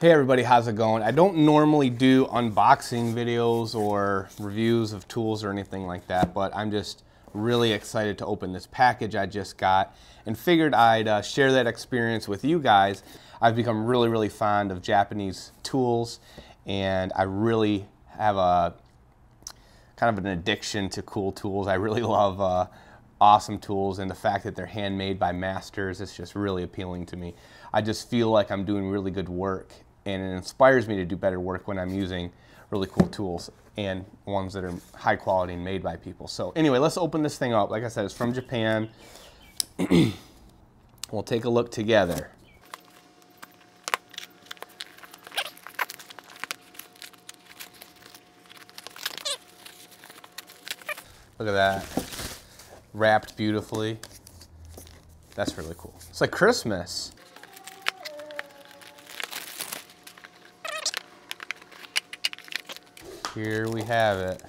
Hey everybody, how's it going? I don't normally do unboxing videos or reviews of tools or anything like that, but I'm just really excited to open this package I just got and figured I'd uh, share that experience with you guys. I've become really, really fond of Japanese tools and I really have a kind of an addiction to cool tools. I really love uh, awesome tools and the fact that they're handmade by masters is just really appealing to me. I just feel like I'm doing really good work and it inspires me to do better work when I'm using really cool tools and ones that are high quality and made by people. So anyway, let's open this thing up. Like I said, it's from Japan. we'll take a look together. Look at that. Wrapped beautifully. That's really cool. It's like Christmas. Here we have it.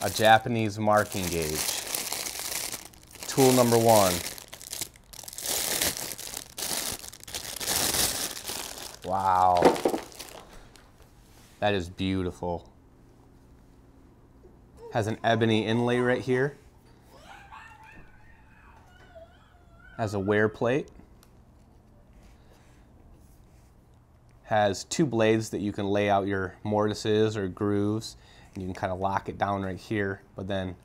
A Japanese marking gauge. Tool number one. Wow. That is beautiful. Has an ebony inlay right here. Has a wear plate. Has two blades that you can lay out your mortises or grooves. And you can kind of lock it down right here but then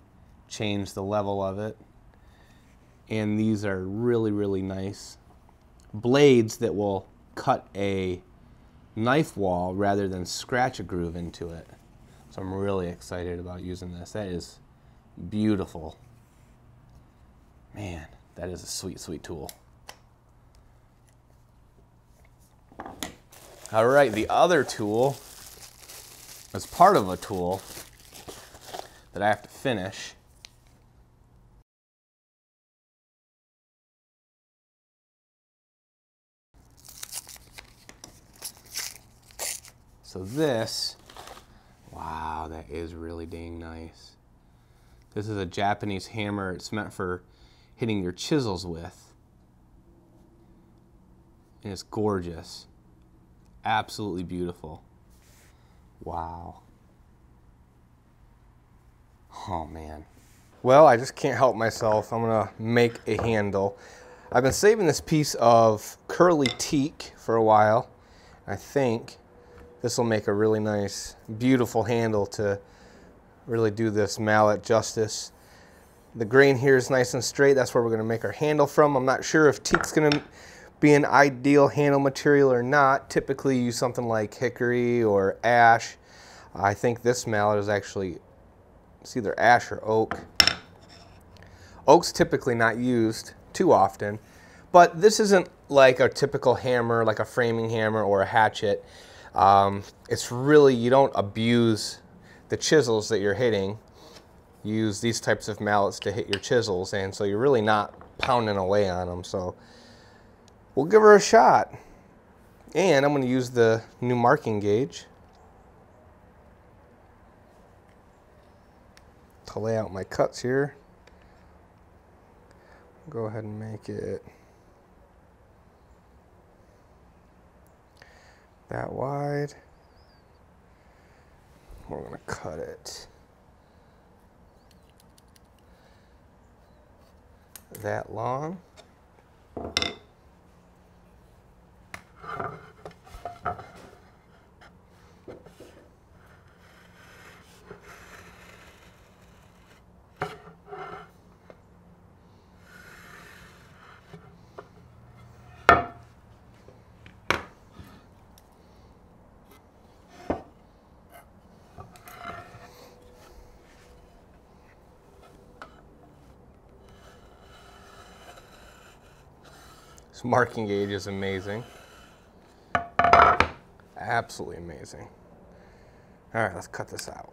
change the level of it. And these are really really nice blades that will cut a knife wall rather than scratch a groove into it. So I'm really excited about using this. That is beautiful. Man that is a sweet sweet tool All right, the other tool is part of a tool that I have to finish. So this, wow, that is really dang nice. This is a Japanese hammer. It's meant for hitting your chisels with. And it's gorgeous absolutely beautiful. Wow. Oh man. Well, I just can't help myself. I'm gonna make a handle. I've been saving this piece of curly teak for a while. I think this will make a really nice, beautiful handle to really do this mallet justice. The grain here is nice and straight. That's where we're gonna make our handle from. I'm not sure if teak's gonna be an ideal handle material or not. Typically use something like hickory or ash. I think this mallet is actually, it's either ash or oak. Oak's typically not used too often, but this isn't like a typical hammer, like a framing hammer or a hatchet. Um, it's really, you don't abuse the chisels that you're hitting. You use these types of mallets to hit your chisels, and so you're really not pounding away on them. So we'll give her a shot. And I'm going to use the new marking gauge to lay out my cuts here. Go ahead and make it that wide. We're going to cut it that long. This marking gauge is amazing. Absolutely amazing. All right, let's cut this out.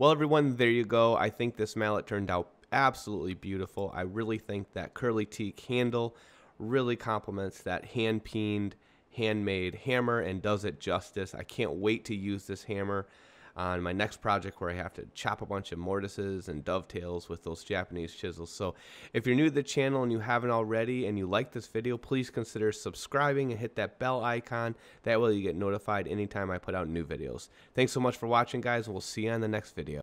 Well, everyone, there you go. I think this mallet turned out absolutely beautiful. I really think that curly teak handle really complements that hand peened, handmade hammer and does it justice. I can't wait to use this hammer on my next project where I have to chop a bunch of mortises and dovetails with those Japanese chisels. So if you're new to the channel and you haven't already and you like this video, please consider subscribing and hit that bell icon. That way you get notified anytime I put out new videos. Thanks so much for watching guys and we'll see you on the next video.